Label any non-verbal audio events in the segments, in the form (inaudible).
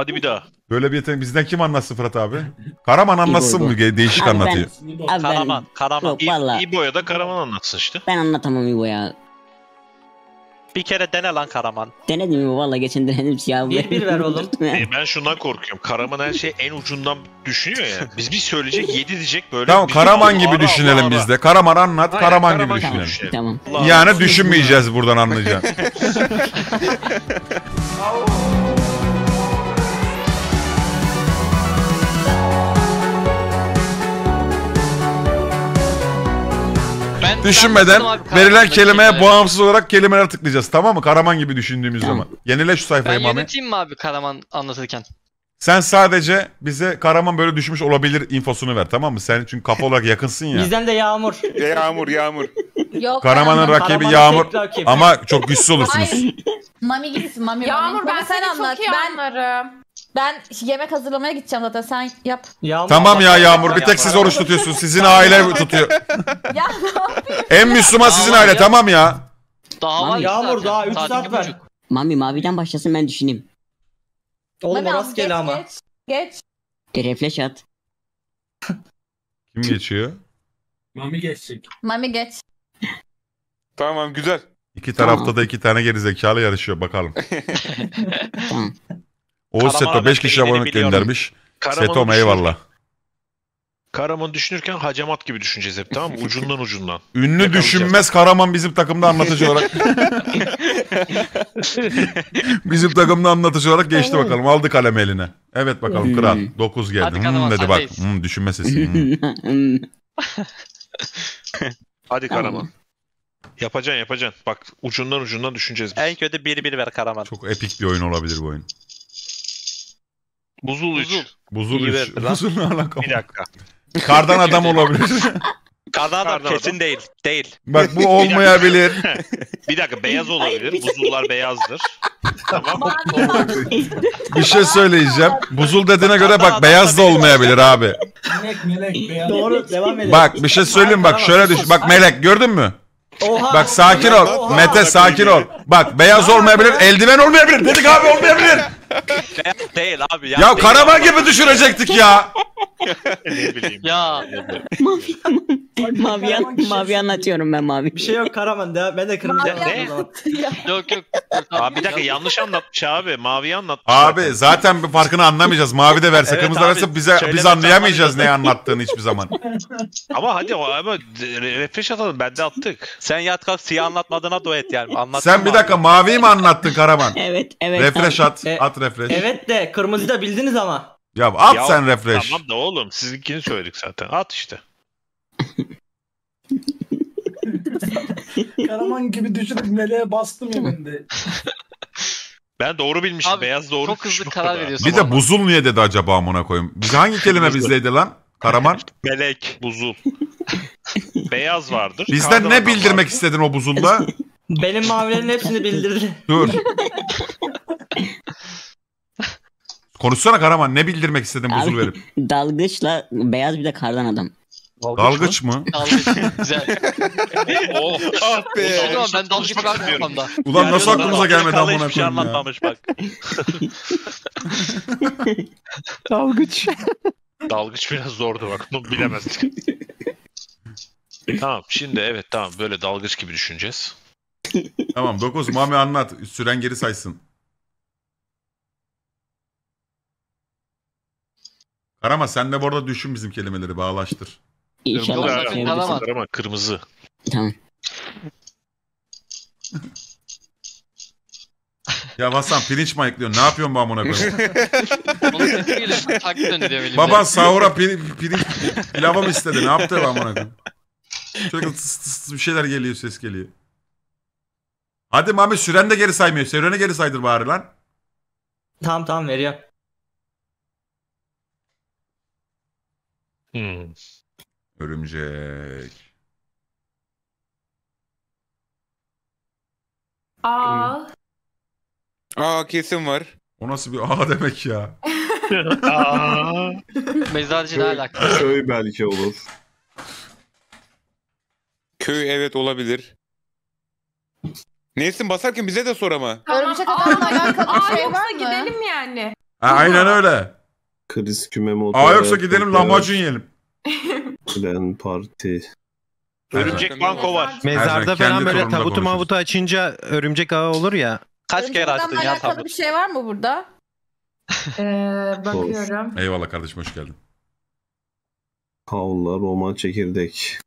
Hadi bir daha. Böyle bir yetenek bizden kim anlatsın Fırat abi? Karaman anlatsın mı? Değişik Abi ben- anlatıyor. Abi ben, Karaman, Karaman. Yok İ- valla İbo'ya da Karaman anlatsın işte. ben anlatamam İbo ya. Bir kere dene lan Karaman. Denedim İbo valla geçen denedim siyah. Bir bir ver oğlum. (laughs) E, ben şundan korkuyorum. Karaman her şeyi en ucundan düşünüyor ya. Biz bir söyleyecek 7 diyecek böyle. Tamam biz Karaman ara, gibi ara, düşünelim ara. biz de. Karaman anlat, Aynen, Karaman, Karaman gibi gibi düşünelim. tamam. Allah Yani düşünmeyeceğiz buradan anlayacağın. (laughs) Düşünmeden abi, verilen kelimeye bağımsız olarak kelimeler tıklayacağız tamam mı? Karaman gibi düşündüğümüz zaman. Yenile şu sayfayı Ben Mami. yöneteyim mi abi Karaman anlatırken? Sen sadece bize Karaman böyle düşmüş olabilir infosunu ver tamam mı? Sen çünkü kafa (laughs) olarak yakınsın ya. Bizden de Yağmur. (laughs) Yağmur yağmur. Yok. Karaman'ın rakibi Karaman'ın Yağmur tek rakip. ama çok güçsüz olursunuz. Hayır. Mami gitsin Mami. Yağmur Mami. ben Mami seni anlat. çok iyi Ben anlarım. Ben yemek hazırlamaya gideceğim zaten. Sen yap. Yağmur Tamam ya Yağmur bir tek siz oruç tutuyorsunuz. Sizin aile tutuyor. (laughs) Ya ne yapayım? En Müslüman sizin aile tamam ya. Daha Mami, var ya Yağmur, zaten. daha üç Saat iki ver. Mami maviden başlasın ben düşüneyim. Oğlum Mami o al, rastgele geç, ama. Geç. Geç. E, refresh at. Kim geçiyor? Mami geçecek. Mami geç. Tamam güzel. İki tarafta da iki tane geri zekalı yarışıyor bakalım. (laughs) (laughs) Tamam. Oğuz Karaman'a Seto 5 kişi abonelik biliyorum. göndermiş. Karaman'ı Setom düşün- eyvallah. Karaman'ı düşünürken hacamat gibi düşüneceğiz hep tamam mı? (laughs) Ucundan ucundan. Ünlü düşünmez Karaman bizim takımda anlatıcı olarak. (laughs) bizim takımda anlatıcı olarak geçti bakalım. Aldı kalemi eline. Evet bakalım kral. 9 geldi. Hadi Hmm Karaman, dedi bak. sendeyiz. Hmm, düşünme sesi. Hmm. (laughs) Hadi. Karaman. Yapacaksın yapacaksın. Bak ucundan ucundan düşüneceğiz biz. En kötü bir bir ver Karaman. Çok epik bir oyun olabilir bu oyun. Buzul 3. Buzul. Buzul İyi 3. verdi lan. Buzul ne (laughs) alaka? Bir dakika. Kardan (laughs) adam olabilir. Kardan adam Kardan kesin değil. Değil. bak bu (laughs) olmayabilir. Bir dakika beyaz olabilir. Buzullar beyazdır. tamam. Bir şey söyleyeceğim. Buzul dediğine göre bak beyaz da olmayabilir abi. Melek melek beyaz. Doğru devam edelim. Bak bir şey söyleyeyim bak şöyle düş. Bak Melek gördün mü? Oha. Bak sakin ol. Oha. Mete sakin ol. Bak beyaz olmayabilir, eldiven olmayabilir. Dedik abi olmayabilir. Değil abi ya. Ya abi. gibi düşürecektik ya. ne bileyim. Ya mavi mavi, an- mavi anlatıyorum ben mavi. Bir şey yok Karaman devam. Ben de kırmızı Mavi zaman. yok yok. Abi bir dakika yanlış anlatmış abi. Maviyi anlatmış. Abi zaten bir farkını anlamayacağız. Mavi de verse, Evet kırmızı verse bize biz anlayamayacağız neyi anlattığını hiçbir zaman. (laughs) Ama hadi o- ama re- refresh atalım. Bende attık. Sen yat kalk siyah anlatmadığına duet yani. Anlat. Sen bir dakika maviyi mi anlattın Karaman? Evet evet. Refresh at. E, At refresh. Evet de kırmızı da bildiniz ama. Ya at Ya, sen refresh. Tamam da oğlum sizinkini söyledik zaten. At işte. (laughs) Karaman gibi düşünüp meleğe bastım yeminle. (laughs) Ben doğru bilmişim. Abi, Beyaz doğru. çok hızlı karar veriyorsun. Bir de buzul niye dedi acaba amına koyayım? Biz hangi (laughs) kelime bizdeydi lan? Karaman. Melek, buzul. Beyaz vardır. Bizden kardan ne adam bildirmek vardır. istedin o buzulda? Benim mavilerin hepsini bildirdi. Dur. Konuşsana Karaman ne bildirmek istedin buzul verip? (laughs) Dalgıçla beyaz bir de kardan adam. Dalgıç mı? Dalgıç. Güzel. (laughs) Oh. Ah O be. zaman ben dalgıç var istiyorum. kafamda. Ulan nasıl Yani aklımıza adam gelmedi amına şey koyayım ya. anlatmamış bak. (laughs) Dalgıç biraz zordu bak. Bunu bilemezdik. tamam şimdi evet tamam böyle dalgıç gibi düşüneceğiz. Tamam 9 Mami anlat. Süren geri saysın. Karama sen de bu arada düşün bizim kelimeleri bağlaştır. İnşallah. Kırmızı Kırmızı ama kırmızı. Tamam. Ya Hasan pirinç mi ayıklıyorsun? Ne yapıyorsun bu amına koyayım? Onun elimde. Baban sahura pir- pirinç pilava mı istedi? Ne yaptı bu amına koyayım? Şöyle tıs tıs tıs bir şeyler geliyor ses geliyor. Hadi Mami süren de geri saymıyor. Süren'i geri saydır bari lan. Tamam tamam veriyorum. Hmm. Örümcek. Aa. Aa kesin var. O nasıl bir A (laughs) demek ya? (laughs) Aa. Mezarcı ne alaka? Köy belki olur. Köy evet olabilir. Nesin basarken bize de sor ama. Örümcek adamla alakalı bir Aa şey yoksa mı? gidelim yani. Ha, aynen öyle. Kriz küme modu. Aa yoksa gidelim lahmacun yiyelim. Plan parti. Örümcek banko var. Mezarda kendi falan böyle tabutu konuşuruz. mabutu açınca örümcek ağı olur ya. Kaç kere Örümcek açtın ya alakalı tabu? bir şey var mı burada? (laughs) Ee, bakıyorum. Eyvallah kardeşim hoş geldin. Havla, Roma, çekirdek.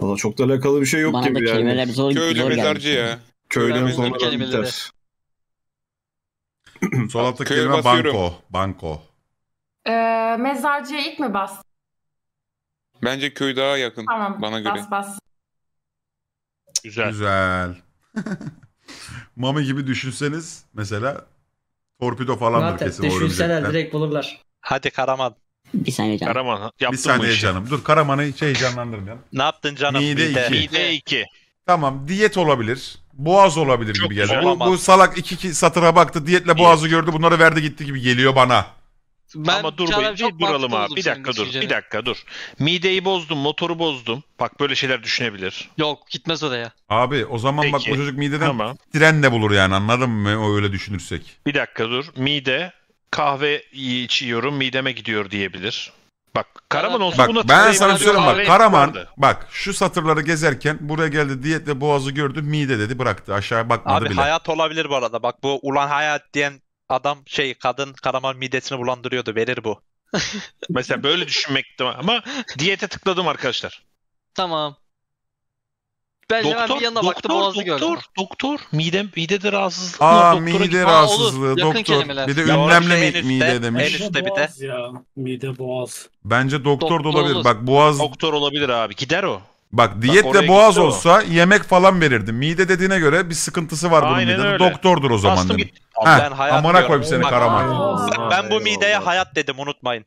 Valla çok da alakalı bir şey yok Bana da gibi kelimeler yani. zor, Köylü zor mezarcı geldi. ya. Köyden Köylü sonra mezarcı kelimeleri. biter. (clears throat) Sol alttaki Köye kelime basıyorum. banko. Banko. Ee, mezarcıya ilk mi bas? Bence köy daha yakın Tamam. bana göre. Bas bas. Güzel. Güzel. (laughs) Mami gibi düşünseniz mesela torpido falandır Zaten kesin o düşünseler direkt bulurlar. Hadi Karaman. Bir saniye canım. Karaman yaptın Bir bu saniye işi. canım. Dur Karaman'ı hiç heyecanlandırmayalım. Ne yaptın canım? Mide iki. Mide 2. Tamam diyet olabilir. Boğaz olabilir Çok gibi güzel. Bu, Olamaz. bu salak iki, iki satıra baktı diyetle boğazı gördü bunları verdi gitti gibi geliyor bana. Ben Ama dur Çağrı bir, çok bir duralım mantıklı abi. Bir dakika dur. Bir dakika dur. Mideyi bozdum, motoru bozdum. Bak böyle şeyler düşünebilir. Yok gitmez oraya. Abi o zaman bak Peki. bu çocuk mideden Tamam. tren de bulur yani anladın mı o öyle düşünürsek. Bir dakika dur. Mide kahve içiyorum, mideme gidiyor diyebilir. Bak Karaman olsa Bak buna ben sana abi söyleyeyim bak Karaman yapardı. bak şu satırları gezerken buraya geldi diyetle boğazı gördü mide dedi bıraktı aşağı bakmadı Abi bile. hayat olabilir bu arada. Bak bu ulan hayat diyen adam şey kadın Karaman midesini bulandırıyordu. Verir bu. Mesela böyle düşünmek. Ama diyete tıkladım arkadaşlar. Tamam. Ben bir yanına baktım boğazı doktor, gördüm. doktor, mide, midede rahatsızlık Aa var. Doktora mide rahatsızlığı olur. Doktor kelimeler. bir de en mi- üstte, mide en demiş. üstte. Mide bir de. boğaz ya. Mide boğaz. Bence doktor da Doktor olabilir. olur. Bak boğaz Doktor olabilir abi. Gider o. bak diyetle boğaz gitti o. olsa yemek falan verirdi. Mide dediğine göre bir sıkıntısı var bunun Aynen midede. öyle. Doktordur o zaman Bastım dedim. Heh, ben hayat amına koyayım seni Bak, Karaman. Ben bu mideye hayat dedim unutmayın.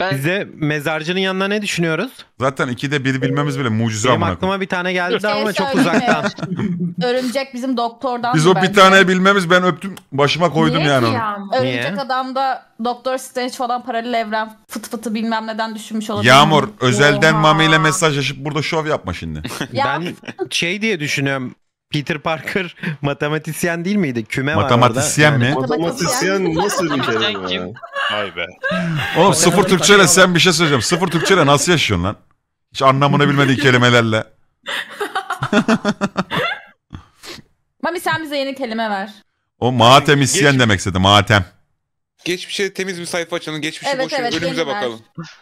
Ben Bize mezarcının yanına ne düşünüyoruz? Zaten ikide bir bilmemiz bile mucize Benim amına koyayım. aklıma bir tane geldi Şey ama çok söyleyeyim mi? uzaktan. (laughs) Örümcek bizim doktordan. Biz o bir tane bilmemiz ben öptüm başıma koydum Niye yani ki onu. ya? Örümcek Niye? adamda Doktor Strange falan paralel evren fıt fıtı bilmem neden düşünmüş olabilir. Yağmur özelden Oha. Mami ile mesajlaşıp burada şov yapma şimdi. (laughs) Ya, Ben şey diye düşünüyorum. Peter Parker (laughs) matematisyen değil miydi? Küme Matematisyen var orada. mi? Matematisyen nasıl bir Matematisyen kelime ya? Vay be. Oğlum sıfır Türkçeyle sen bir şey söyleyeceğim. Sıfır Türkçeyle nasıl yaşıyorsun lan? Hiç anlamını bilmediğin kelimelerle. (laughs) Mami sen bize yeni kelime ver. O matemisyen Geç- demek istedi. Matem. Geçmişe temiz bir sayfa açalım. Geçmişi Evet, boş ver. evet, Önümüze yeni ver. bakalım.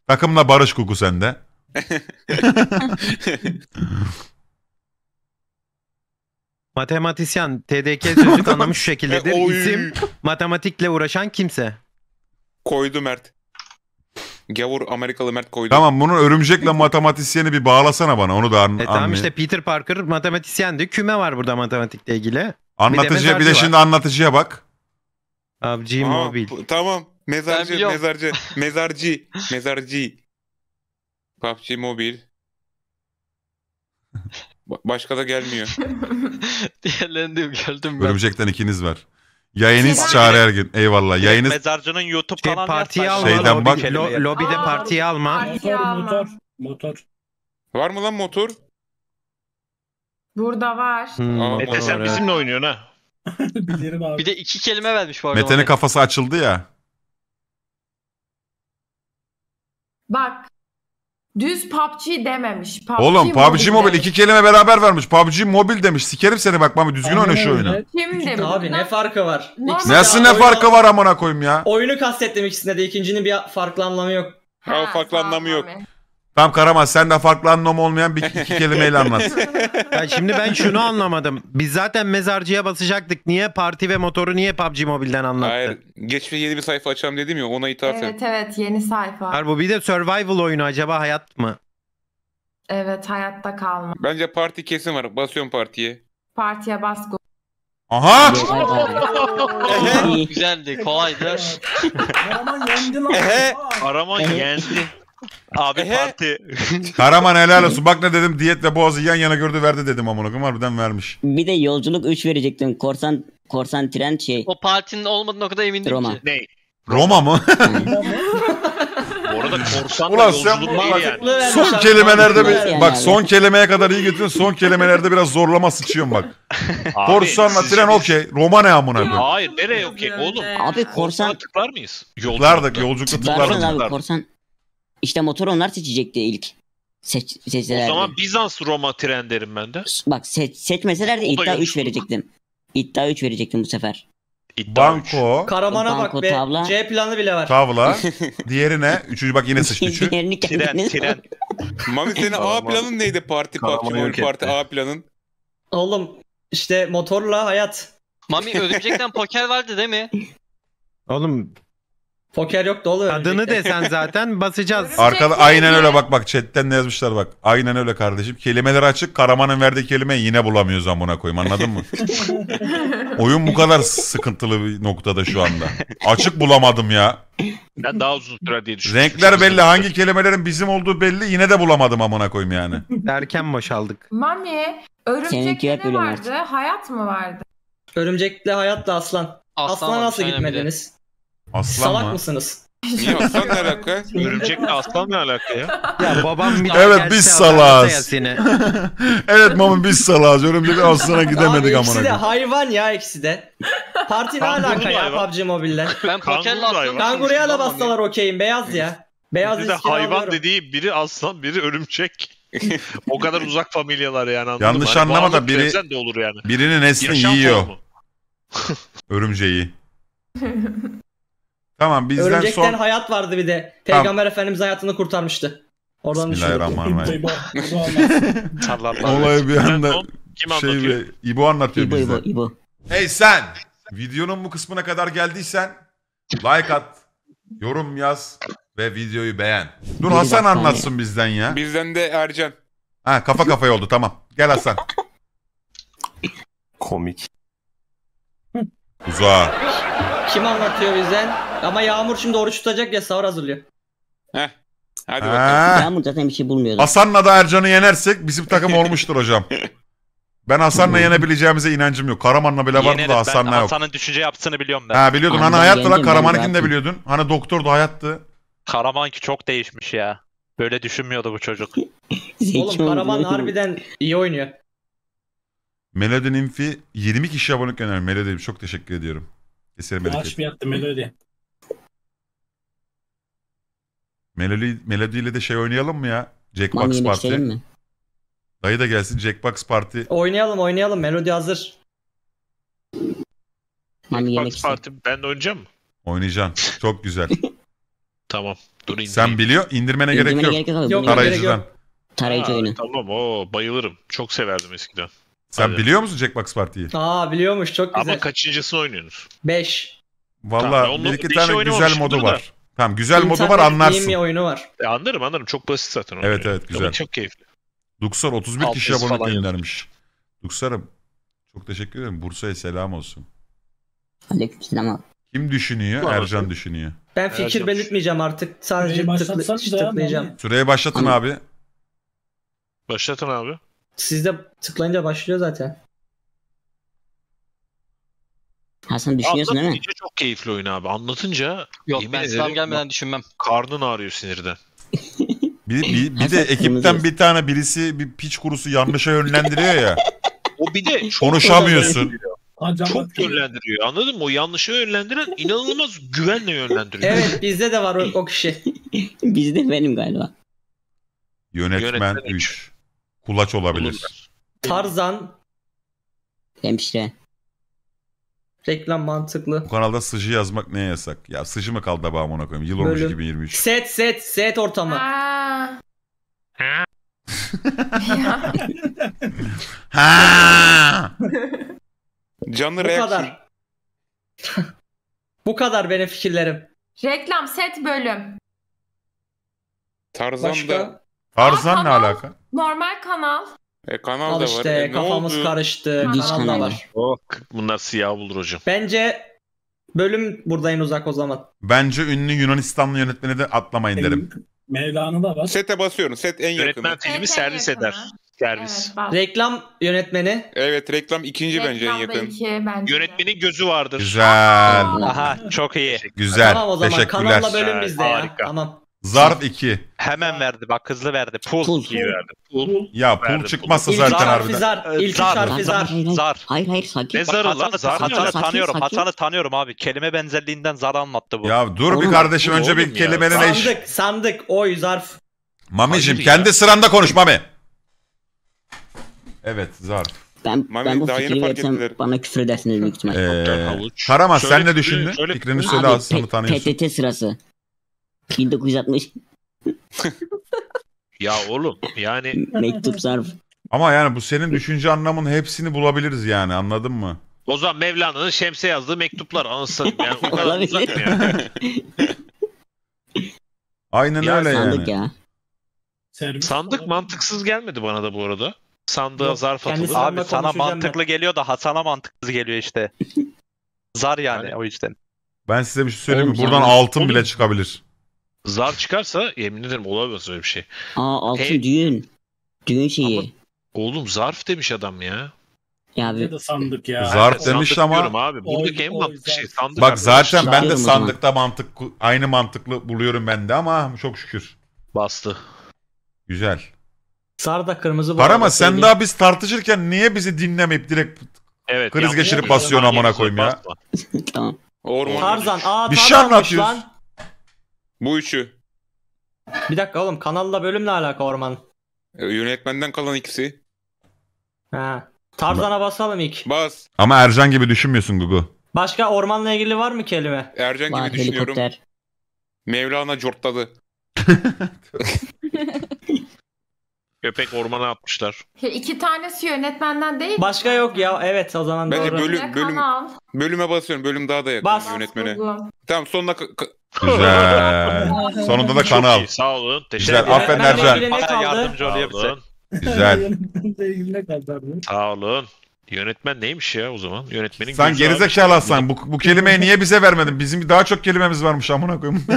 Takımla barış koku sende. (laughs) Matematisyen TDK sözlük anlamı şu şekildedir. Oy. İsim matematikle uğraşan kimse. Koydu Mert. Gavur Amerikalı Mert koydu. Tamam bunun örümcekle matematisyeni bir bağlasana bana. Onu da an- E tamam anlayayım. işte Peter Parker matematisyendi. Küme var burada matematikle ilgili. Anlatıcıya bir de mezarcı şimdi var. anlatıcıya bak. PUBG Aa, p- tamam. Mezarcı, (laughs) mezarcı, mezarcı, mezarcı. PUBG Mobile. (laughs) Ba- Başka da gelmiyor. (laughs) Diğerlerini de gördüm ben. Örümcekten ikiniz var. Yayınız Şey- Çağrı Ergin. Eyvallah. Yayınız Mezarcının YouTube Şey, kanalı partiye yazsaydı. alma. Şeyden lobi- bak. lo- lobide Aa. partiye alma. Parti Motor alma. motor. Motor. Var mı lan motor? Burada var. Hmm, Aa, Mete sen doğru. bizimle oynuyorsun ha. (laughs) Bilirim abi. Bir de iki kelime vermiş bu arada. Mete'nin bana. kafası açıldı ya. Bak. Düz PUBG dememiş. PUBG Oğlum PUBG Mobile demiş. iki kelime beraber vermiş. PUBG Mobile demiş. Sikerim seni bak Mami düzgün oyna şu oyunu. Kim demiş? Abi ne farkı var? İkisi Nasıl ne oyunu- farkı var amına koyayım ya? Oyunu kastettim ikisinde de. ikincinin bir farklı anlamı yok. Ha, farklı anlamı yok. Tamam Karaman sen de farklı anlamı olmayan bir iki (laughs) kelimeyle anlat. Ya şimdi ben şunu anlamadım. Biz zaten mezarcıya basacaktık. Niye parti ve motoru niye PUBG Mobile'den anlattı? Hayır. Geçmişe yeni bir sayfa açalım dedim ya ona ithafen. Evet evet yeni sayfa. Hayır, bu bir de survival oyunu acaba hayat mı? Evet hayatta kalma. Bence parti kesin var. Basıyorum partiye. Partiye bas. go- Aha! (laughs) Güzeldi, kolaydı. Karaman yendi lan. Ehe. Araman yendi. Abi Ehe. parti. (laughs) Karaman helal olsun. Bak ne dedim diyetle boğazı yan yana gördü verdi dedim amına koyayım. Harbiden vermiş. Bir de yolculuk 3 verecektin. Korsan korsan tren şey. O partinin olmadığına o kadar emindim Roma. ki. Ne? Roma mı? (laughs) Bora arada korsan Ulan da sen yolculuk bu- değil yani. Mantıklı vermiş Son abi, kelimelerde bir Yani bak abi. son kelimeye kadar iyi getirin. Son kelimelerde biraz zorlama sıçıyorum bak. Abi, Korsanla siz tren şimdi- okey. Roma ne amına koyayım. Hayır nereye okey oğlum? Abi Korsana korsan tıklar mıyız? Tıklardık yolculukta tıklarsın tıklardık. abi korsan. İşte motor onlar seçecekti ilk. Seç, O seçselerdi. zaman Bizans Roma tren derim ben de. Bak seç, seçmeseler de O da iddia 3 yolculuk. verecektim. İddia 3 verecektim bu sefer. İddia üç. Banko, Karamana Banko, bak be. tavla. C planı bile var. tavla. (laughs) Diğeri ne? Üçüncü bak yine sıçtı üçü. Diğerini (laughs) Tren, kendiniz tren. Mami senin A Karaman- planın neydi parti Karaman PUBG Mobile yok Parti etti. A planın? Oğlum işte motorla hayat. Mami (laughs) örümcekten poker vardı değil mi? Oğlum Poker yoktu oğlum. adını örümcekte. desen (laughs) zaten basacağız. Arkada aynen öyle bak bak chatten ne yazmışlar bak. Aynen öyle kardeşim. Kelimeler açık. Karaman'ın verdiği kelimeyi yine bulamıyoruz amına koyayım anladın mı? (laughs) Oyun bu kadar sıkıntılı bir noktada şu anda. Açık bulamadım ya. Ben daha uzun sürer diye düşündüm. Renkler belli. Hangi kelimelerin bizim olduğu belli. Yine de bulamadım amına koyayım yani. Derken boşaldık. Mami, Seninki örümcekte hep ne öyle vardı? Hayat mı vardı? Örümcekle hayatla aslan. Aslan varmış, nasıl gitmediniz? Aslan Salak mı? mısınız? Niye aslan ne alaka? (laughs) Örümcekle aslan ne alaka ya? Ya babam bir Evet, biz salağız. (laughs) evet mami biz salağız. Örümcek aslana gidemedik Abi ikisi de hayvan ya ikisi de. Parti ne Kanguru alaka ya hayvan. PUBG Mobile'le? (laughs) Ben pokerle Kanguru da hayvan. Kanguruya da bassalar okeyim beyaz ya. Beyaz Bir de hayvan alıyorum. dediği biri aslan biri örümcek. o kadar uzak familyalar yani anladın Yanlış mı? Hani anlama da bağlı biri- türevsen de olur yani. Birinin neslini Yaşam yiyor. formu. Örümceği. Tamam bizden Örümcekten son... hayat vardı bir de. Tamam. Peygamber Efendimiz hayatını kurtarmıştı. Oradan düşünüyorum. Bismillahirrahmanirrahim. Olayı bir anda kim şey anlatıyor? bir- İbo anlatıyor İbo bize. İbo İbo. Hey sen! Videonun bu kısmına kadar geldiysen like at, yorum yaz ve videoyu beğen. Dur Bir Hasan anlatsın bizden ya. Bizden de Ercan. Ha kafa kafaya oldu tamam. Gel Hasan. Komik. Uzağa. Kim anlatıyor bizden? Ama Yağmur şimdi oruç tutacak ya sahur hazırlıyor. Heh. Hadi bakalım. Ha. Yağmur zaten bir şey bulmuyordu. Hasan'la da Ercan'ı yenersek bizim takım olmuştur hocam. Ben Hasan'la yenebileceğimize inancım yok. Karaman'la bile vardı Yenerim. da Ben Hasan'la yok. Hasan'ın düşünce yapısını biliyorum ben. Ha biliyordun hani ben hayattı lan yendim, ben Karaman'ınkini de zaten. biliyordun. Hani doktordu hayattı. Karamanki çok değişmiş ya. Böyle düşünmüyordu bu çocuk. (laughs) Zeki Oğlum oldu. Karaman harbiden iyi oynuyor. Melody Ninfi 20 kişi abone göndermiş. Melody'm çok teşekkür ediyorum. Maaş bereket. bir yattı Melody. Melody ile de şey oynayalım mı ya? Mami Jackbox yemek Party. mi? Dayı da gelsin Jackbox Party. Oynayalım oynayalım. Melodi hazır. Mami yemek istedim. Parti ben de oynayacağım mı? Oynayacaksın. Çok güzel. (laughs) Tamam. Dur indireyim. Sen biliyor. indirmene gerek İndirmene yok. gerek yok. Tarayıcıdan. Tarayıcı oyunu. Tamam o bayılırım. Çok severdim eskiden. Sen Hadi. biliyor musun Jackbox Party'yi? Aa biliyormuş çok güzel. Ama kaçıncısını oynuyorsunuz? 5. Valla bir iki tane şey güzel modu da. var. Tamam güzel modu var anlarsın. oyunu var. E, anlarım anlarım. Çok basit zaten. o Evet, oyun. evet, güzel. Ama çok keyifli. Duksar 31 Alt kişi abone göndermiş. Duksar'ım çok teşekkür ederim. Bursa'ya selam olsun. Aleykümselam abi. Kim düşünüyor? Bu Ercan anlatıyor. düşünüyor. Ben fikir Ercan. belirtmeyeceğim artık. Sadece tıklı, tıklayacağım. Mami. Süreyi başlatın Ama- abi. Başlatın abi. Sizde tıklayınca başlıyor zaten. Hasan düşünüyorsun değil mi? Anlatınca çok keyifli oyun abi. Anlatınca Yok yemin ben ederim sıram gelmeden düşünmem. karnın ağrıyor sinirden. (laughs) Bir, bir, bir de ekipten bir tane birisi bir piç kurusu yanlışa yönlendiriyor ya. O bir de çok Konuşamıyorsun. Hocam Çok yönlendiriyor. Anladın mı? O yanlışı yönlendiren inanılmaz güvenle yönlendiriyor. Evet bizde de var o, o kişi. (laughs) Bizde benim galiba. Yönetmen Yönetmen 3. Kulaç olabilir. Tarzan Hemşire. Reklam mantıklı. Bu kanalda sıcı yazmak neye yasak? Ya sıcı mı kaldı be amına koyayım? Yıl olmuş Bölüm. 2023. Set set set ortamı. Aa. Ha! Canlı Bu reaksiyon. kadar. (laughs) Bu kadar benim fikirlerim. Reklam set bölüm. Tarzan da? Tarzan ne alaka? Normal kanal. E, kanal Al da var. işte E, ne kafamız oldu? karıştı. Kanal da var. Bunlar siyah bulur hocam. Bence bölüm burada en uzak o zaman. Bence ünlü Yunanistanlı yönetmeni de atlamayın derim. Mevlana da var. Sete basıyorum. Set en yakını. Yönetmen filmi servis eder. Servis. Evet, bak. Reklam yönetmeni. Evet reklam ikinci bence en yakın. bence. Yönetmenin gözü vardır. Güzel. Aha çok iyi. Güzel. Tamam o zaman Teşekkürler. kanalla bölüm bizde ya. Harika. Tamam. Zarf 2. Hemen verdi bak hızlı verdi. Pul. Pul. İyi verdi. Pul. Ya pul Verdim. çıkmasa İlk zaten harfi harbiden. zar. Ee, İlk zar. harfi zar. Hayır, hayır, Zar. hayır, hayır sakin. Ne zarı lan? Hasan'ı, Zar mı? Hasan'ı Sakin, tanıyorum. sakin. Hasan'ı tanıyorum abi. Kelime benzerliğinden zar anlattı bu. Ya dur bir Oğlum, kardeşim önce oğlum bir ya. kelimenin eş. Sandık, sandık, oy, zarf. Mamicim Hayır ya. kendi sıranda konuş Mami. Evet zarf. Ben, Mami, ben bu daha yeni fikri fark ettiler. bana küfür edersiniz büyük ihtimal. Ee, havuç. Karaman Şöyle sen ne düşündün? şöyle- Fikrini söyle Abi aslında P- tanıyorsun. PTT sırası. 1960 (laughs) Ya oğlum yani mektup zarf. Ama yani bu senin düşünce anlamının hepsini bulabiliriz yani anladın mı? o zaman Mevlana'nın Şems'e yazdığı mektuplar anasını yani o kadar Olabilir. uzak yani? (laughs) Aynen Ya öyle Sandık yani. ya. Servis Sandık mantıksız gelmedi bana da bu arada. Sandığa Yok, zarf kendisi- atılır. Abi sana konuşacağım mantıklı geliyor da Hasan'a mantıksız geliyor işte. (laughs) Zar yani Yani- o yüzden. Ben size bir şey söyleyeyim mi? Oğlum Buradan altın bile çıkabilir. Zar çıkarsa yemin ederim olamaz öyle bir şey. Aa altın Hey. düğün. Düğün şeyi. Ama- Oğlum zarf demiş adam ya. Ya abi de sandık ya. Zarf Sandık demiş ama- diyorum abi. Buradaki Oy, en mantıklı şey sandık. Bak zaten ben de sandıkta mantık aynı mantıklı buluyorum ben de ama çok şükür. bastı. Güzel. Zar da kırmızı Karama arada, sen daha biz tartışırken niye bizi dinlemeyip direkt Evet. Kriz geçirip yapıyorsun. basıyorsun amına koyayım ya. (laughs) tamam. Orman. Tarzan. Aa Bir şey anlatıyorsun. lan. Bu üçü. Bir dakika oğlum kanalla bölümle alaka orman. Ee, Yönetmenden kalan ikisi. Ha. Tarzan'a basalım ilk. Bas. ama Ercan gibi düşünmüyorsun Gugu. Başka ormanla ilgili var mı kelime? Ercan Var gibi düşünüyorum. helikopter. Mevlana cortladı. (laughs) Köpek ormana atmışlar. İki tanesi yönetmenden değil mi? Başka yok ya. Evet o zaman Bence doğru. bölüm- bölüm- kanal? Bölüme basıyorum. Bölüm daha da yakın Bas. yönetmene. Google. Tamam sonuna ka- ka- Güzel. (laughs) Sonunda da Çok kanal. iyi, Sağ olun. Teşekkür Güzel, ederim. aferin Yönetmenle Ercan. ilgili ne Bana yardımcı Sağ oluyor bize. olun. Güzel. (laughs) Sağ olun. Yönetmen neymiş ya o zaman? Yönetmenin Sen gözü abi. gerizekalı Hasan. Bu, bu kelimeyi niye bize vermedin? Bizim daha çok kelimemiz varmış amına koyayım. (laughs)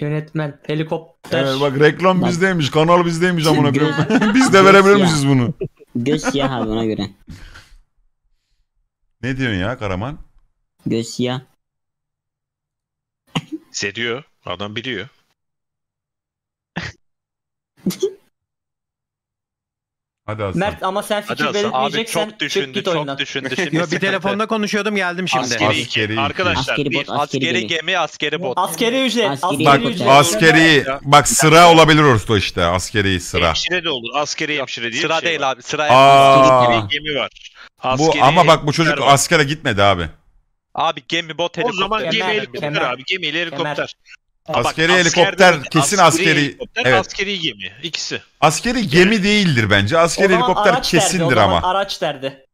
Yönetmen. Helikopter. evet, bak reklam Bak. bizdeymiş, kanal bizdeymiş amına koyayım. Biz de verebilir miyiz bunu? Göz siyah abi ona göre. Ne diyorsun ya Karaman? Göz siyah. Hissediyor. Adam biliyor. (laughs) Hadi Hasan. Mert ama sen Hadi fikir Hasan. Abi belirtmeyeceksen çok çık düşündü, git çok oyundan. düşündü. (laughs) Şimdi Yo, bir telefonda konuşuyordum geldim şimdi. Askeri, Askeri iki. iki. Arkadaşlar Askeri bir bot, askeri Askeri gemi. gemi, askeri bot. Askeri ücret. Askeri Askeri Bak ücret. askeri bak sıra olabilir orada işte askeri sıra. hemşire de olur. Askeri hemşire diye Sıra bir şey değil var. abi. Sıra Aa. Askeri gemi var. Bu Askeri ama bak bu çocuk askere gitmedi abi. Abi gemi, bot, O helikopter. zaman gemi Kemer, helikopter kemer. abi. Gemiyle helikopter. Bak, Askeri asker helikopter, kesin askeri- helikopter, evet. Askeri gemi. İkisi. Askeri gemi değildir bence. O Askeri zaman helikopter araç derdi, o kesindir zaman ama. Araç derdi.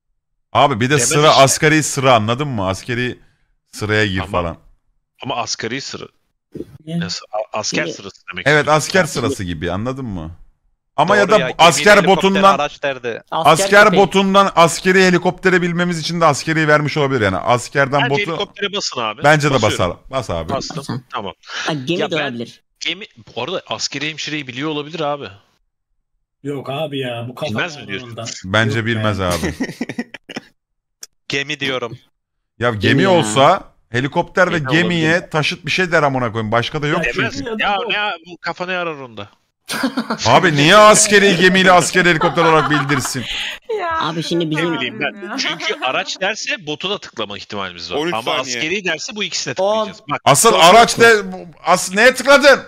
Abi bir de Demez sıra işte. askeri sıra anladın mı? Askeri sıraya gir Ama- falan. Ama askeri? Nasıl? A- Asker sırası demek. Evet istiyorum. asker sırası gibi anladın mı? Ama Doğru ya da gemiyle asker botundan Araç derdi. asker köpeği. botundan askeri helikoptere bilmemiz için de askeri vermiş olabilir yani. Askerden Bence botu helikoptere basın abi. bence de Basıyorum. basalım. Bas abi. Bastım. Tamam. Ha, gemi Ya de ben- olabilir. Gemi bu arada askeri hemşireyi biliyor olabilir abi. Yok abi ya bu kafa Bilmez mi diyorsun? Bence Yok bilmez be. abi. (laughs) Gemi diyorum. Ya gemi Gemi ya. olsa helikopter ve Gemi gemiye taşıt bir şey der amına koyayım. Başka da yok Ya çünkü. Demez. Ya ne bu kafa ne arar onda? (laughs) Abi niye askeri gemiyle askeri helikopter olarak bildirsin? Ya, Abi şimdi bizim- Ne bileyim ben. Çünkü araç derse botu da tıklama ihtimalimiz var. 13 Ama saniye. askeri derse bu ikisine tıklayacağız. Bak Asıl araç de as neye tıkladın?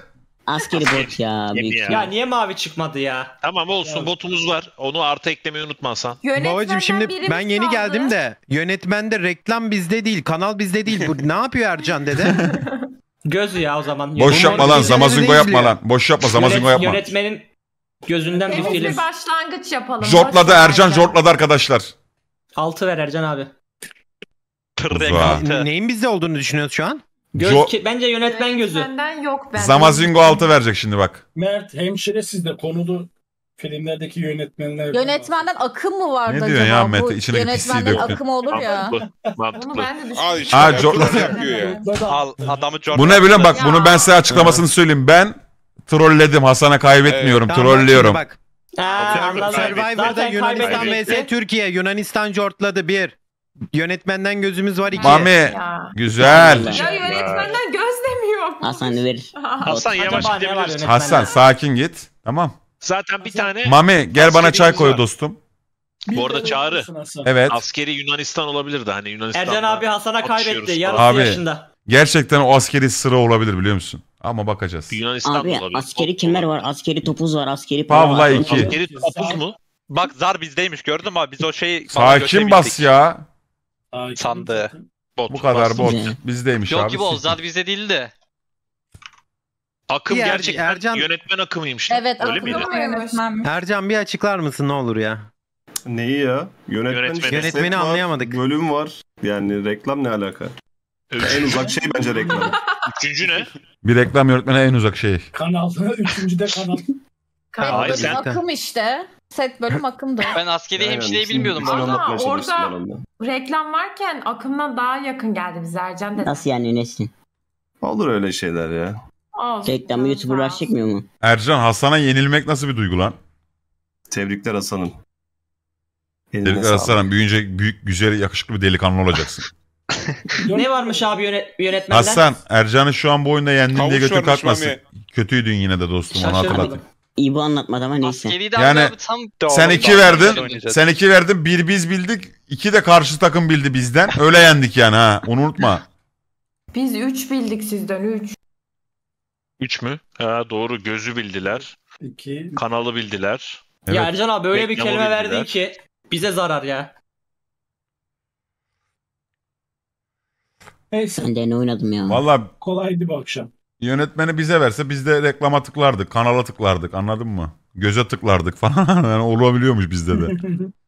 Askeri bot ya. Büyük ya. ihtimal. Ya niye mavi çıkmadı ya? tamam olsun Ya. botumuz var. Onu artı eklemeyi unutma Hasan. Yönetmenden Babacım şimdi birimiz ben yeni kaldı. geldim de yönetmende reklam bizde değil, kanal bizde değil. Bu ne yapıyor Ercan dede? (laughs) Gözü ya o zaman. Boş yapma lan zamazingo yapma lan. Boş yapma zamazingo yapma. Yönetmenin gözünden bir Temiz film. bir başlangıç yapalım. Jortladı Boş ver Ercan ya. jortladı arkadaşlar. Altı ver Ercan abi. Uza. Neyin bizde olduğunu düşünüyoruz şu an? Göz Jo- ki- bence yönetmen gözü. Yönetmenden yok bence. Zamazingo altı verecek şimdi bak. Mert hemşire sizde konulu filmlerdeki yönetmenler. Yönetmenden akım mı vardı Ne acaba? diyorsun ya Bu Mete? İçine Yönetmenden pisliği döktün. akım olur ya. Mantıklı. Onu Mantıklı. ben de düşündüm. Al işte. Aa, Ertuğrul cortladı. yapıyor ya. Al adamı Jordan. Bu ne biliyorum bak Ya. bunu ben size açıklamasını söyleyeyim. Ben trolledim Hasan'a kaybetmiyorum. Tamam, bak trollüyorum. şimdi Bak, Ha, Sur- anladım. Survivor'da Zaten Yunanistan kaybedecekti. vs Türkiye. Yunanistan jortladı bir. Yönetmenden gözümüz var iki. Mami Ya. güzel. Ya yönetmenden göz Hasan verir. Hasan yavaş Acaba ne var gidebilirsin. yönetmende? Hasan sakin git. Tamam. Zaten bir tane Mami gel bana çay koy dostum. Bu arada Çağrı. Evet. askeri Yunanistan olabilirdi hani Yunanistan. Ercan abi Hasan'a kaybetti. Yarısı Abi. yaşında. Gerçekten o askeri sıra olabilir biliyor musun? Ama bakacağız. Yunanistan Abi olabilir. askeri kimler var? Askeri topuz var. Askeri Pavla var. 2. Askeri topuz mu? Bak zar bizdeymiş gördün mü abi? Biz o şeyi Sakin bas ya. Sandığı. Bot, Bu kadar bot. Bizdeymiş Yok abi. gibi o zar bize değil de. Akım Bir Er- gerçekten Ercan- yönetmen akımıymış. Evet Öyle miydi? yönetmen? Ercan bir açıklar mısın ne olur ya? Neyi ya? Yönetmen Yönetmeni. işte Yönetmeni set var, anlayamadık. Bölüm var. Yani reklam ne alaka? En uzak şey bence reklam. (laughs) Üçüncü ne? Bir reklam yönetmene en uzak şey. Kanal. (laughs) Üçüncüde kanal. Hayır, sen- Akım işte. Set bölüm akımdı. Ben askeri Aynen, hemşireyi bilmiyordum bu arada. anlatmaya çalıştım orada-. Reklam varken akımdan daha yakın geldi bize Ercan dedi. Nasıl yani Nesin? Olur öyle şeyler ya. Olsun. Reklamı YouTuber'lar Sağ çekmiyor mu? Ercan Hasan'a yenilmek nasıl bir duygu lan? Tebrikler Hasan'ım. Eline Tebrikler sağlık. Hasan'ım. Büyüyünce büyük, güzel, yakışıklı bir delikanlı olacaksın. (laughs) Ne varmış abi yönet yönetmenden? Hasan, Ercan'ı şu an bu oyunda yendin diye götün varmış kalkmasın. Mami. Kötüydün yine de dostum onu Şaşırmadım. hatırlatayım. İyi bu anlatmadı ama neyse. De Yani- abi tam Sen iki verdin. Sen iki verdin. Bir biz bildik. iki de karşı takım bildi bizden. Öyle yendik yani ha. Onu unutma. Biz 3 bildik sizden 3. Üç mü? Ha, doğru gözü bildiler. İki. Kanalı bildiler. Evet. Ya Ercan abi öyle bir Reklamı kelime bildiler. verdin ki bize zarar ya. Neyse. Ben de ne oynadım ya. Valla Kolaydı bu akşam. yönetmeni bize verse biz de reklama tıklardık. Kanala tıklardık. Anladın mı? Göze tıklardık falan. (laughs) yani olabiliyormuş bizde de. (laughs)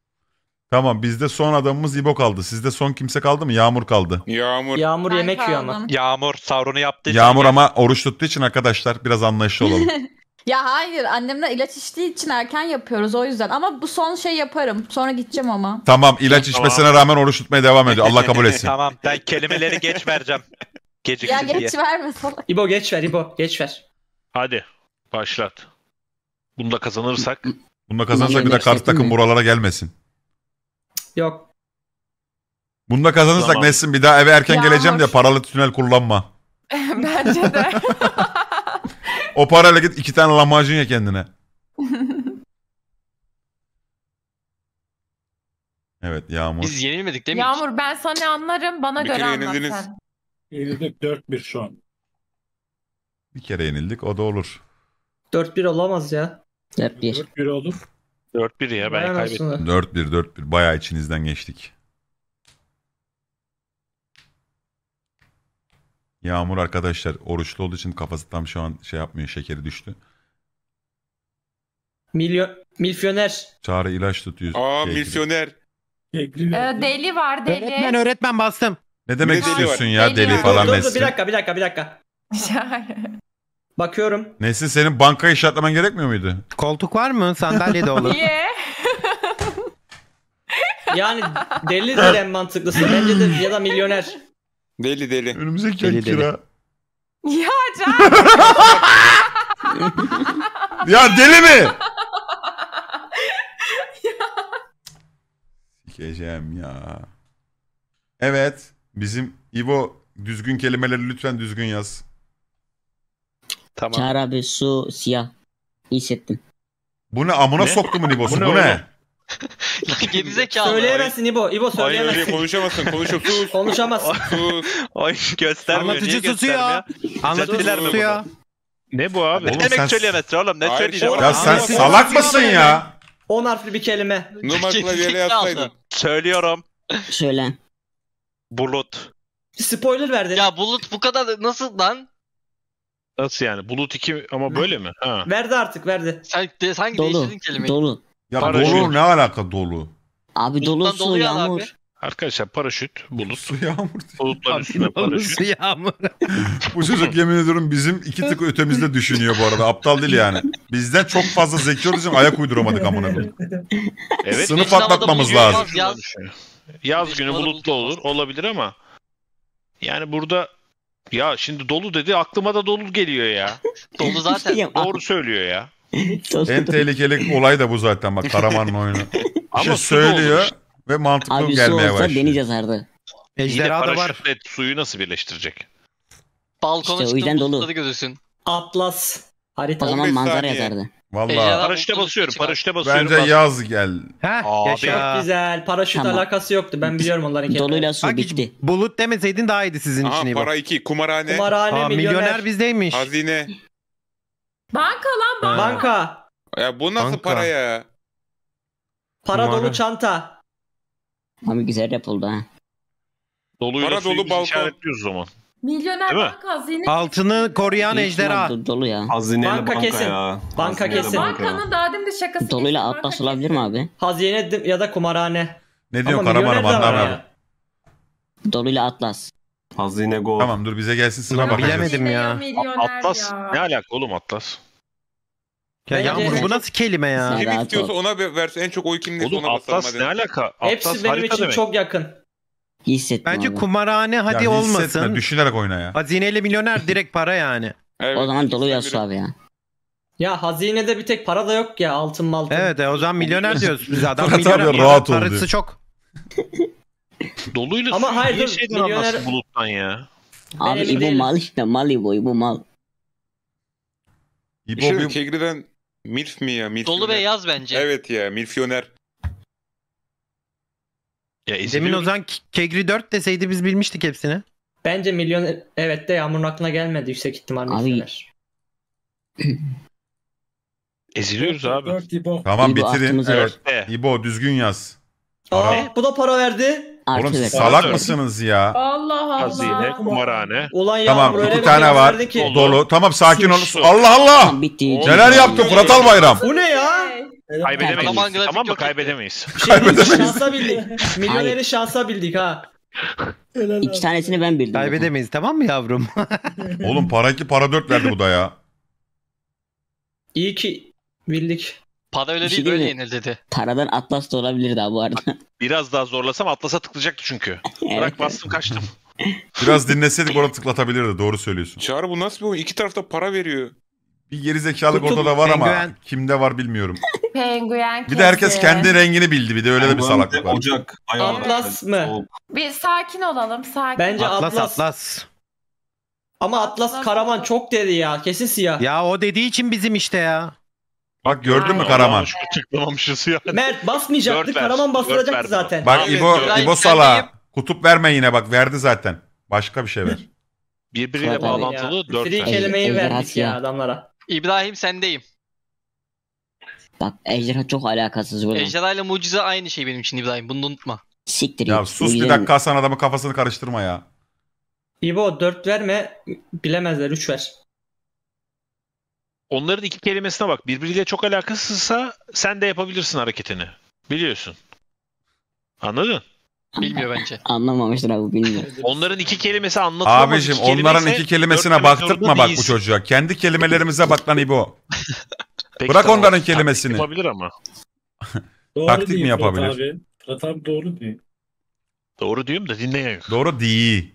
tamam bizde son adamımız İbo kaldı. Sizde son kimse kaldı mı? Yağmur kaldı. Yağmur. Yağmur Ben yemek yiyor ama. kaldım. Yağmur savrunu yaptı. Yağmur ama oruç tuttuğu için arkadaşlar biraz anlayışlı olalım. (laughs) Ya hayır annemler ilaç içtiği için erken yapıyoruz o yüzden. Ama bu son şey yaparım. Sonra gideceğim ama. tamam ilaç içmesine rağmen oruç tutmaya devam ediyor. Allah kabul etsin. (laughs) Tamam ben kelimeleri geç vereceğim. Ya Geciksin diye. geç verme salak. İbo geç ver İbo geç ver. Hadi başlat. Bunu da kazanırsak. Bunda kazanırsak bir de karşı takım buralara gelmesin. Yok. Bunda kazanırsak Tamam. Nesin bir daha eve erken Yağmur. geleceğim diye paralı tünel kullanma. (laughs) Bence de. (laughs) O parayla git iki tane lahmacun ye kendine. (laughs) Evet Yağmur. biz yenilmedik değil mi? Yağmur ben sana anlarım bana Bir göre kere anlat yenildiniz. sen. Yenildik 4-1 şu an. Bir kere yenildik o da olur. 4-1 olamaz ya. 4-1. 4-1 olur. 4-1 ya ben Vay kaybettim. anasını. 4-1 4-1 bayağı içinizden geçtik. Yağmur arkadaşlar oruçlu olduğu için kafası tam şu an şey yapmıyor şekeri düştü. Milyon milyoner. Çağrı ilaç tutuyor. Aa Keyifli. misyoner. Kekli Ee, deli var deli. Öğretmen öğretmen bastım. Ne demek de deli istiyorsun ya Deli deli var. falan dur, bir dakika bir dakika bir dakika. (laughs) Bakıyorum. Nesin senin bankayı işaretlemen gerekmiyor muydu? Koltuk var mı? Sandalye de olur. Niye? (laughs) Yani deli de en mantıklısı. Bence de ya da milyoner. Deli deli. Önümüzdeki Deli ay deli. kira. (laughs) ya Can. Ya deli mi? (laughs) Sikeceğim ya. Evet. Bizim İbo düzgün kelimeleri lütfen düzgün yaz. Tamam. Çağrı abi su siyah. İyi hissettim. Bu ne amına Ne? soktu mu İbo'su? Bu ne ne? oğlum? (laughs) Gerizekalı. Söyleyemezsin İbo. İbo Hayır öyle söyleyemezsin. konuşamazsın. Konuşup (laughs) sus. Konuşamazsın. (laughs) sus. Oy göstermiyor. Anlatıcı Niye susuyor. göstermiyor? Anlatıcı Düzelttiler mi susuyor. Ne bu abi? Ne Oğlum demek sen- söyleyemezsin oğlum? Ne Hayır, söyleyeceğim? Ya sen Anlatıcı salak mısın ya? 10 harfli bir kelime. Normal klavyeyle yazsaydın. Söylüyorum. Söyle. Bulut. Spoiler verdin. Ya Bulut bu kadar nasıl lan? Nasıl yani? Bulut 2 ama böyle mi? Ha. Verdi artık verdi. Sen de, sanki Dolu. değiştirdin kelimeyi. Dolu. Ya Paraşüt. dolu ne alaka dolu? Abi dolu Buluttan su dolu ya yağmur. abi. Arkadaşlar paraşüt, bulut. Su yağmur. Bulutların üstüne paraşüt. Su yağmur. Bu çocuk yemin ediyorum bizim iki tık ötemizde düşünüyor bu arada. Aptal değil yani. Bizden çok fazla zeki olduğu için ayak uyduramadık amına koyayım. Evet. Sınıf havada atlatmamız buluyor, lazım. Yaz. Yaz günü bulutlu bulut olur. Olabilir ama yani burada ya şimdi dolu dedi aklıma da dolu geliyor ya. (laughs) Dolu zaten. Ya, Doğru söylüyor ya. (laughs) En tehlikeli olay da bu zaten bak Karaman'ın oyunu. Bir (laughs) Ama şey su da olur. söylüyor ve mantıklı Abi su gelmeye olsa başlıyor. İyi de Ejderha da var. paraşütle suyu nasıl birleştirecek? Balkona İşte o yüzden dolu. gözüksün. Atlas. O Harita. zaman 15 manzara saniye. yazardı. Vallahi Ejderha- Paraşüte basıyorum. Paraşüte basıyorum. bence bas. yaz gel. Heh Abi. yaşa. Çok güzel. Paraşüt Tamam. alakası yoktu. Ben biliyorum onların hikayelerini. Doluyla su bitti. bulut demeseydin daha iyiydi sizin Aha için İbo. para 2. Kumarhane. Kumarhane, Aa, milyoner. milyoner bizdeymiş. Hazine. Banka lan banka. Banka. Ya bu nasıl Banka. para ya? Para Kumara. dolu çanta. Abi güzel rap oldu ha. Doluyla Para dolu balkon. işaretliyoruz o zaman. Milyoner Değil mi? banka hazine. Altını koruyan ejderha. do- Dolu ya. Hazineyle Banka banka, kesin. ya. Banka kesin. Bankanın daha demin de şakası Doluyla geçti. atlas Banka olabilir mi abi? Hazine de- ya da kumarhane. Ne diyorsun Ama milyoner Karaman'ım de var anlamadım. ya. Doluyla atlas. Hazine go. Tamam dur bize gelsin sıra bakacağız. bilemedim ya. Milyoner Atlas. ya. Ne alaka oğlum Atlas? Ya Bence- Yağmur bu nasıl kelime ya? Kim rahat istiyorsa ona ver- versin. En çok oy kim neyse Oğlum ona basalım Atlas hadi. ne alaka? Atlas Hepsi benim harita için demek. çok yakın. Hissettim Bence abi. kumarhane hadi ya hissetme, olmasın. düşünerek oyna ya. Hazineyle milyoner direkt para yani. Evet, (laughs) O zaman doluyla ikisinden su biri. abi ya. Ya hazinede bir tek para da yok ya altın maltın. Evet e, o zaman milyoner diyoruz biz adam (laughs) Fırat milyoner. abi rahat ol Parası diyor. çok. (laughs) Doluyla Ama hayır, niye dur, şeyden milyoner- anlarsın buluttan ya? Abi emin İbo değilim. mal işte mal İbo İbo mal. İbo Bir şey bir... Kegri'den Milf mi ya? Milf Dolu ve yaz bence. Evet ya Milfyoner. Ya Demin eziliyor. o zaman K- Kegri 4 deseydi biz bilmiştik hepsini. Bence milyoner evet de Yağmur'un aklına gelmedi yüksek ihtimal Abi- milyoner. (clears throat) Eziliyoruz abi. Dört İbo. Tamam İbo bitirin. Evet. E. İbo düzgün yaz. Aa, bu da para verdi. Artı Oğlum salak mısınız ya? Allah Allah. Hazine, kumarhane. Ulan Yağmur Tamam iki tane var. Dolu. Tamam sakin ol. Su. Allah Allah. Tamam bitti. Neler yaptın Fırat Albayram? Bu ne ya? Kaybedemeyiz. Aman grafik Tamam mı? Kaybedemeyiz. Bir şey değil, şansa bildik. Milyoneri şansa bildik ha. İki tanesini ben bildim. Kaybedemeyiz tamam mı yavrum? (laughs) Oğlum para 2 para 4 verdi bu da ya. İyi ki bildik. Para öyle Bir şey değil böyle değil yenil dedi. Paradan atlas da olabilir daha bu arada. (laughs) Biraz daha zorlasam Atlas'a tıklayacaktı çünkü. (laughs) Evet. Bırak bastım kaçtım. Biraz dinleseydik orada tıklatabilirdi. Doğru söylüyorsun. Çağrı bu nasıl bir oyun? İki tarafta para veriyor. Bir gerizekalık Kutu- ortada var ama penguen. kimde var bilmiyorum. (laughs) Penguen Bir de herkes kesi. kendi rengini bildi. Bir de öyle de bir salaklık var. Ocak. Atlas mı? Soğuk. Bir sakin olalım sakin. Bence Atlas Atlas. Atlas. Ama Atlas Karaman çok dedi ya. Kesin siyah. Ya o dediği için bizim işte ya. Bak gördün mü. Karaman? Yanlış tıklamamışız ya. Mert basmayacaktı. Dört ver, Karaman dört bastıracaktı ver zaten. Bak Evet, İbo, İbo sen Sala. Kutup verme yine bak verdi zaten. Başka bir şey ver. Birbiriyle abi bağlantılı Ya, 4 Free ver. kelimeyi verdik ya adamlara. İbrahim sendeyim. Bak ejderha çok alakasız burada. Ejderha ile mucize aynı şey benim için İbrahim. Bunu da unutma. Siktir ya git. sus bir dakika Hasan adamın kafasını karıştırma ya. İbo 4 verme. Bilemezler 3 ver. Onların iki kelimesine bak. Birbiriyle çok alakasızsa sen de yapabilirsin hareketini. Biliyorsun. Anladın? Bilmiyor bence. (laughs) Anlamamıştır abi bilmiyor. (laughs) Onların iki kelimesi anlatılamaz. Abicim iki onların iki kelimesine baktırtma bak bu çocuğa. Kendi kelimelerimize bak lan İbo. (laughs) Peki, Bırak tamam. onların Taktik kelimesini. Yapabilir ama. Doğru Taktik mi değil Fırat yapabilir? Abi. Fırat abi doğru değil. Doğru diyorum da dinleyen yok. Doğru değil.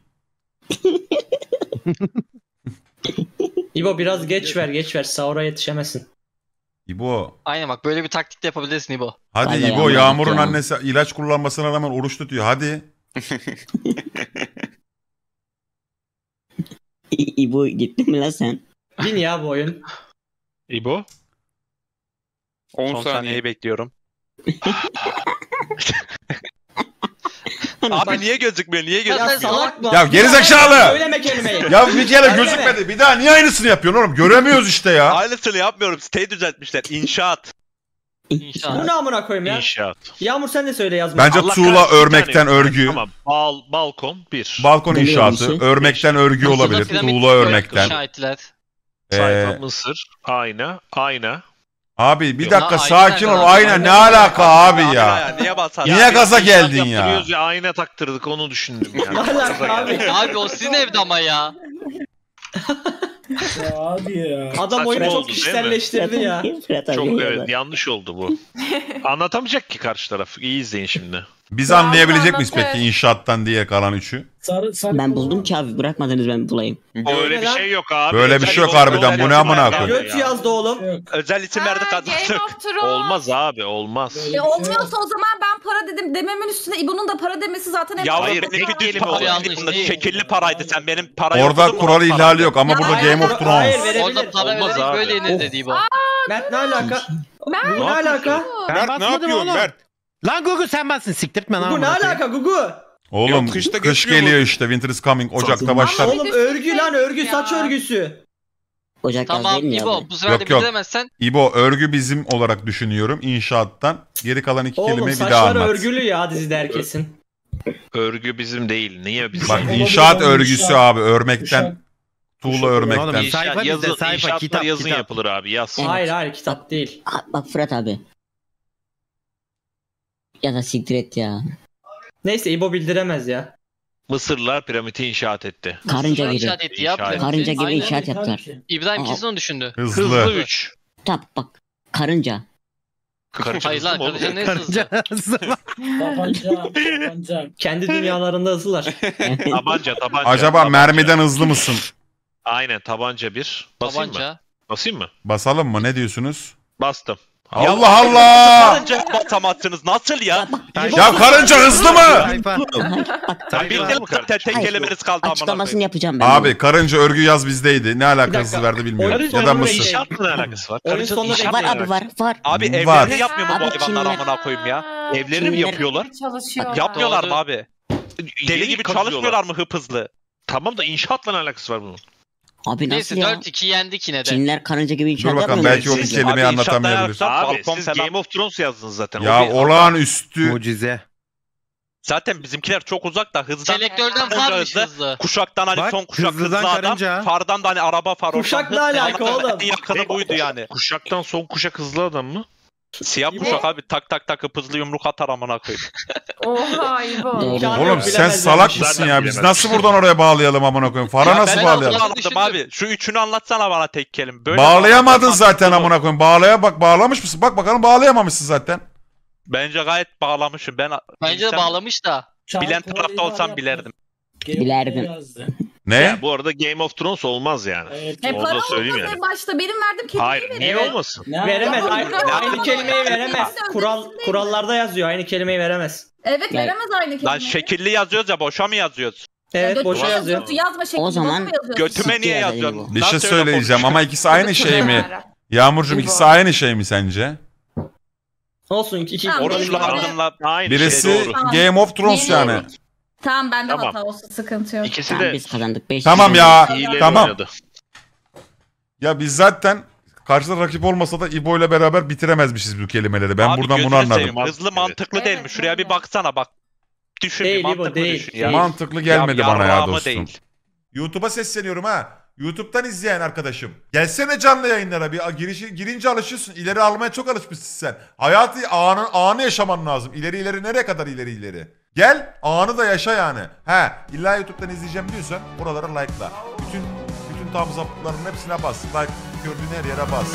İbo biraz geç ver geç ver. Sahura yetişemezsin. İbo. Aynen bak böyle bir taktik de yapabilirsin İbo. Hadi Vallahi İbo Yağmur'un ya. annesi ilaç kullanmasına rağmen oruç tutuyor. Hadi. (laughs) İbo gittin mi lan sen? Bin ya bu oyun. İbo? 10 Son saniye. saniyeyi bekliyorum. (laughs) Abi niye gözükmüyor? Niye Ya gözükmüyor? salak mı? Ya gerizekalı! Söyleme kelimeyi. Ya bir kere gözükmedi. Bir daha niye aynısını yapıyorsun oğlum? Göremiyoruz işte ya. Aynısını yapmıyorum. Siteyi düzeltmişler. İnşaat. İnşallah. Bu ne amına koyayım ya? İnşaat. Yağmur sen de söyle yazma. Bence Allah tuğla kahretsin, bir örmekten tane. örgü. Tamam. Bal, balkon bir. Balkon Deli inşaatı. örgüsü. Örmekten örgü olabilir. piramit Tuğla böyle örmekten. işaretler. Sayfa, Ee, mısır, ayna, ayna. Abi bir Yok. dakika sakin ol. ayna ne alaka abi Abi ya? Niye basar? Niye Ya, gaza geldin ya? ya? Ayna taktırdık onu düşündüm ya. (laughs) Ne alaka abi? Abi o sizin evde ama ya. Ya abi ya. Adam Saçma oyunu oldu, çok kişiselleştirdi ya. Çok evet yanlış oldu bu. (laughs) Anlatamayacak ki karşı taraf. İyi izleyin şimdi. Biz Biraz anlayabilecek miyiz anlatır. peki inşaattan diye kalan üçü? Sarı, sarı Ben buldum ki abi bırakmadınız ben bulayım. Öyle bir şey yok abi. Böyle bir şey yok harbiden. Bu ne amına koyayım? Göt yazdı oğlum. yok. Özel isim verdik Aa, adamlık. Game of (laughs) Thrones. Olmaz abi olmaz. Böyle bir E şey olmuyorsa o zaman ben para dedim dememin üstüne İbo'nun da para demesi zaten en Yavrum Hayır, benimki tek düz kelime para oldu. Bunda değil. şekilli paraydı sen benim parayı Orada kural Para. ihlali yok ama burada Hayır, Game of Hayır Thrones. verebilir. Orada para Olmaz vererek abi. böyle yenir dedi bu. Mert ne alaka? Bu ne alaka? Mert ne yapıyorsun. Mert? Lan Gugu sen bassın siktirtme lan. Bu ne alaka Gugu? Oğlum Yok, kışta kış geçmiyor geliyor mu? işte. Winter is coming. Ocak'ta başlar. Oğlum örgü lan örgü Ya. saç örgüsü. Ocak Tamam? İbo bu? de Yok, yok. bilemezsen İbo örgü bizim olarak düşünüyorum. İnşaattan. Geri kalan iki Oğlum kelimeyi bir daha anlat. örgülü ya dizide herkesin. Örgü bizim değil. Niye bizim? Bak inşaat örgüsü inşaat- abi. Örmekten. Kuşak- Tuğla örmekten. Oğlum, İnşaat, Sayfa yazın, sayfa, kitap, yazın kitap. yapılır abi yaz. Evet. Hayır hayır kitap değil. Bak Fırat abi. Ya da siktir et ya. Neyse İbo bildiremez ya. Mısırlılar piramidi inşaat etti. Karınca gibi. inşaat etti ya. İnşaat. Karınca gibi Aynen. inşaat yaptılar. İbrahim Aa. kesin onu düşündü. Hızlı. Hızlı 3. Tap bak. Karınca. Hayır lan karınca ne Karınca hızlı. Tabanca, tabanca. Kendi (laughs) dünyalarında hızlılar. (laughs) Tabanca tabanca. Acaba tabanca. mermiden hızlı mısın? Aynen tabanca bir. Basayım mı? Tabanca. Basayım mı? Basalım mı? Ne diyorsunuz? Bastım. Allah Allah! Karınca basamazsınız nasıl ya? Ya karınca hızlı mı? Sen Ben bildin mi tek Hayır. kelimeniz kaldı amına Açıklamasını koyayım. yapacağım ben. Abi karınca örgü yaz bizdeydi. Ne alaka Bir hızlı dakika. verdi bilmiyorum. Karınca Ya da örgü mısır. İnşaatla ne alakası var? Karınca sonunda inşaatla Var abi alakası var var. Abi Var. evlerini yapmıyor mu bu Abi hayvanlar Çinliler- amına koyayım ya? Evlerini mi yapıyorlar? Çalışıyorlar. Yapmıyorlar mı abi? Deli gibi çalışmıyorlar mı hıp hızlı? Tamam da inşaatla ne alakası var bunun? Abi Neyse nasıl ya? 4-2 yendik yine de. Çinliler karınca gibi inşaat Dur bakalım yapmıyor belki o bir kelimeyi Abi inşaatlar anlatamayabilir. Abi balkon siz. Game of Thrones yazdınız zaten. O Ya bir- olağanüstü. Mucize. Zaten bizimkiler çok uzakta hızdan. Selektörden Karınca hızlı. hızlı. Kuşaktan hani Bak, son kuşak hızlı adam. karınca. Fardan da hani araba far. oradan Kuşak hız- ne alaka oğlum? En yakını buydu yani. Kuşaktan son kuşak hızlı adam mı? Siyah kuşak abi tak tak tak hızlı yumruk atar amına koyayım. Oha İbo. İmkanı Oğlum yok, sen bilemez salak yani. mısın ya? Biz bilemez. nasıl buradan oraya bağlayalım amına koyayım? Fara Ya nasıl bağlayalım? onu anladım Düşündüm. abi. Şu üçünü anlatsana bana tek kelime. Böyle Bağlayamadın zaten amına koyayım. Bağlaya bak bağlamış mısın? Bak bakalım bağlayamamışsın zaten. Bence gayet bağlamışım. Ben Bence de bilsem- bağlamış da. Bilen tarafta olsam bilerdim. Bilerdim. Ne? Ya bu arada Game of Thrones olmaz yani. Evet. E Onu para da söyleyeyim olmaz yani. en başta benim verdiğim kelimeyi Hayır niye Evet. olmasın? Ne Veremez. Aynı, Bravo. aynı kelimeyi veremez. Kural kurallarda yazıyor. Aynı kelimeyi veremez. Evet Ya- veremez aynı kelimeyi. Lan şekilli yazıyoruz ya boşa mı yazıyoruz? Evet boşa yazıyor. yazıyorsun, Yazma şeklinde. O zaman- boşa mı yazıyorsun? Götüme niye Siktir yazıyorsun? yani Bir şey söyleyeceğim konuş- ama ikisi aynı şey mi? Yağmurcuğum ikisi aynı şey mi sence? Olsun iki iki. Tamam, Oruçlu Doğru. kadınla Aynı Birisi şey doğru. Game of Thrones Yeni- yani. Tamam bende Tamam. hata olsun sıkıntı yok. İkisi Tamam de biz kazandık. 5 Tamam ya. Tamam. oynadı. Ya biz zaten karşıda rakip olmasa da İbo ile beraber bitiremezmişiz bu kelimeleri. Ben Abi buradan bunu gözünü anladım. seveyim, Hızlı mantıklı değil mi? Evet, Şuraya bir evet. baksana bak. Düşün Değil, bir İbo, mantıklı değil, düşün ya. değil. Mantıklı gelmedi Ya- bana ya dostum. değil. YouTube'a sesleniyorum ha. YouTube'dan izleyen arkadaşım. Gelsene canlı yayınlara bir girişi, girince alışıyorsun. İleri almaya çok alışmışsın sen. Hayatı anı, anı yaşaman lazım. İleri ileri nereye kadar ileri ileri? Gel anı da yaşa yani. He illa YouTube'dan izleyeceğim diyorsan buralara like'la. Bütün bütün thumbs up'ların hepsine bas. Like gördüğün her yere bas.